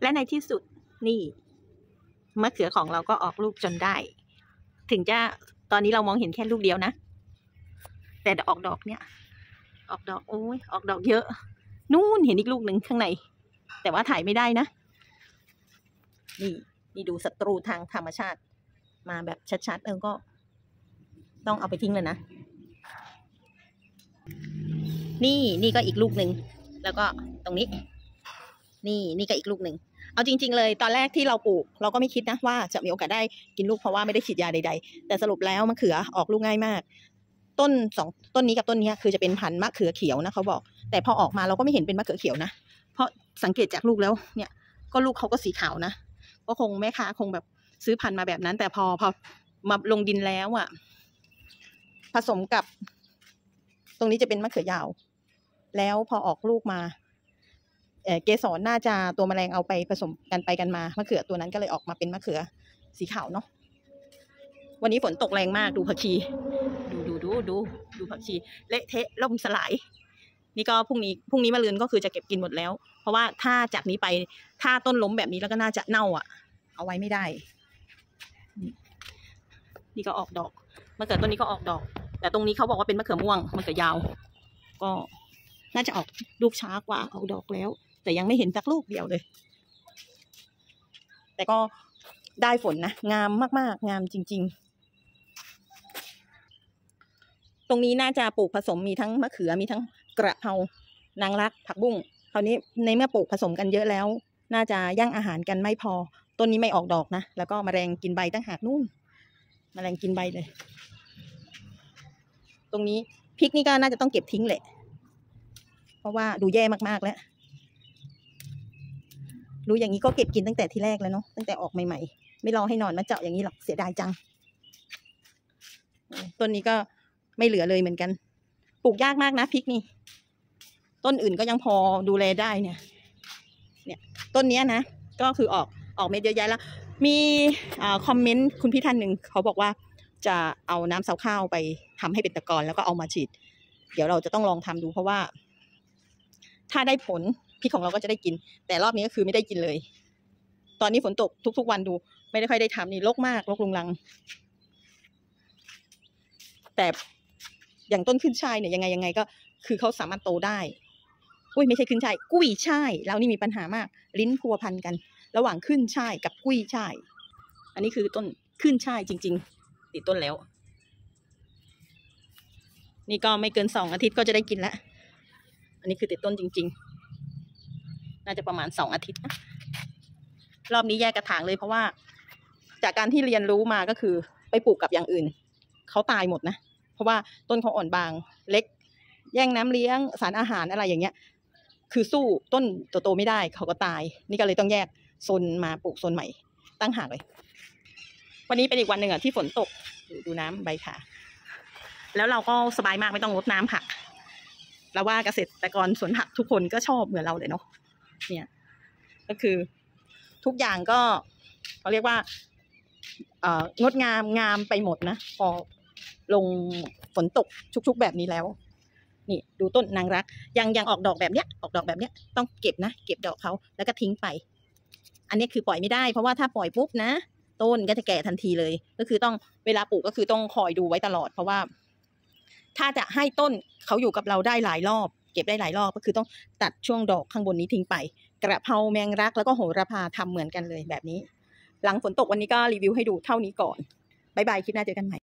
และในที่สุดนี่มะเขือของเราก็ออกลูกจนได้ ถึงจะตอนนี้เรามองเห็นแค่ลูกเดียวนะ แต่ออกดอกเนี่ย ออกดอกโอ้ยออกดอกเยอะ นู่นเห็นอีกลูกหนึ่งข้างใน แต่ว่าถ่ายไม่ได้นะ นี่นี่ดูศัตรูทางธรรมชาติ มาแบบชัดๆเออก็ ต้องเอาไปทิ้งเลยนะ นี่นี่ก็อีกลูกหนึ่งแล้วก็ตรงนี้ นี่นี่ก็อีกลูกหนึ่ง เอาจริง ๆ เลยตอนแรกที่เราปลูก เราก็ไม่คิดนะว่าจะมีโอกาสได้กินลูกเพราะว่าไม่ได้ฉีดยาใด ๆ แต่สรุปแล้วมะเขือออกลูกง่ายมาก ต้นสองต้นนี้กับต้นนี้คือจะเป็นพันธุ์มะเขือเขียวนะเขาบอก แต่พอออกมาเราก็ไม่เห็นเป็นมะเขือเขียวนะ เพราะสังเกตจากลูกแล้วเนี่ยก็ลูกเขาก็สีขาวนะก็คงแม่ค้าคงแบบซื้อพันธุ์มาแบบนั้น แต่พอพอมาลงดินแล้วอะ ผสมกับ ตรงนี้จะเป็นมะเขือยาว แล้วพอออกลูกมา เออเกสรน่าจะตัวแมลงเอาไปผสมกันไปกันมามะเขือตัวนั้นก็เลยออกมาเป็นมะเขือสีขาวเนาะวันนี้ฝนตกแรงมากดูผักชี ดูดูดูดูดูผักชีเละเทะล่มสลาย นี่ก็พรุ่งนี้พรุ่งนี้มะรืนก็คือจะเก็บกินหมดแล้ว เพราะว่าถ้าจากนี้ไปถ้าต้นล้มแบบนี้แล้วก็น่าจะเน่าอะ เอาไว้ไม่ได้ นี่นี่ก็ออกดอกมะเขือต้นนี้ก็ออกดอก แต่ตรงนี้เขาบอกว่าเป็นมะเขือม่วงมะเขือยาว ก็น่าจะออกลูกช้ากว่าออกดอกแล้ว แต่ยังไม่เห็นสักลูกเดียวเลย แต่ก็ได้ฝนนะ งามมากๆ งามจริง ๆ ตรงนี้น่าจะปลูกผสมมีทั้งมะเขือมีทั้งกระเพรานางรักผักบุ้งคราวนี้ในเมื่อปลูกผสมกันเยอะแล้ว น่าจะย่างอาหารกันไม่พอ ต้นนี้ไม่ออกดอกนะ แล้วก็มแมลงกินใบตั้งหากนู่นมแมลงกินใบเลย ตรงนี้พริกนี่ก็น่าจะต้องเก็บทิ้งแหละ เพราะว่าดูแย่มากๆแล้ว รู้อย่างนี้ก็เก็บกินตั้งแต่ที่แรกแล้วเนาะตั้งแต่ออกใหม่ ๆ ไม่รอให้นอนมาเจาะอย่างนี้หรอกเสียดายจังต้นนี้ก็ไม่เหลือเลยเหมือนกัน ปลูกยากมากนะพริกนี่ ต้นอื่นก็ยังพอดูแลได้เนี่ย เนี่ย ต้นนี้นะ ก็คือออกออกเม็ดเยอะแยะแล้ว มีอ่าคอมเมนต์คุณพี่ท่านหนึ่งเขาบอกว่าจะเอาน้ำเสาข้าวไปทำให้เป็นตะกอนแล้วก็เอามาฉีด เดี๋ยวเราจะต้องลองทำดูเพราะว่า ถ้าได้ผล พริกของเราก็จะได้กิน แต่รอบนี้ก็คือไม่ได้กินเลย ตอนนี้ฝนตกทุก ๆ วันดู ไม่ได้ค่อยได้ทำนี่รกมากรกลุงลัง แต่อย่างต้นขึ้นช่ายเนี่ยยังไงยังไงก็ คือเขาสามารถโตได้อุ้ยไม่ใช่ขึ้นช่ายกุ้ยช่ายแล้วนี่มีปัญหามาก ลิ้นพัวพันกัน ระหว่างขึ้นช่ายกับกุ้ยช่าย อันนี้คือต้นขึ้นช่ายจริง ๆ ติดต้นแล้ว นี่ก็ไม่เกินสองอาทิตย์ก็จะได้กินแล้วอันนี้คือติดต้นจริง ๆ น่าจะประมาณสองอาทิตย์นะรอบนี้แยกกระถางเลยเพราะว่า จากการที่เรียนรู้มาก็คือ ไปปลูกกับอย่างอื่นเขาตายหมดนะ เพราะว่าต้นเขาอ่อนบางเล็ก แย่งน้ำเลี้ยงสารอาหารอะไรอย่างเงี้ย คือสู้ต้นโตๆไม่ได้เขาก็ตาย นี่ก็เลยต้องแยกโซนมาปลูกโซนใหม่ ตั้งหากเลย วันนี้เป็นอีกวันหนึ่งอะที่ฝนตกดูน้ำใบขาแล้วเราก็สบายมากไม่ต้องรดน้ำผักเราว่าเกษตรกรสวนผักทุกคนก็ชอบเหมือนเราเลยเนาะ เนี่ย ก็คือทุกอย่างก็เขาเรียกว่าเอ่องดงามงามไปหมดนะ พอลงฝนตกชุกๆแบบนี้แล้ว นี่ดูต้นนางรัก ยังยังออกดอกแบบเนี้ย ออกดอกแบบเนี้ย ต้องเก็บนะ เก็บดอกเขาแล้วก็ทิ้งไป อันนี้คือปล่อยไม่ได้เพราะว่าถ้าปล่อยปุ๊บนะ ต้นก็จะแก่ทันทีเลย ก็คือต้องเวลาปลูกก็คือต้องคอยดูไว้ตลอด เพราะว่า ถ้าจะให้ต้นเขาอยู่กับเราได้หลายรอบ เก็บได้หลายรอบก็คือต้องตัดช่วงดอกข้างบนนี้ทิ้งไป กระเพราแมงรักแล้วก็โหระพาทำเหมือนกันเลยแบบนี้ หลังฝนตกวันนี้ก็รีวิวให้ดูเท่านี้ก่อนบายบายคลิปหน้าเจอกันใหม่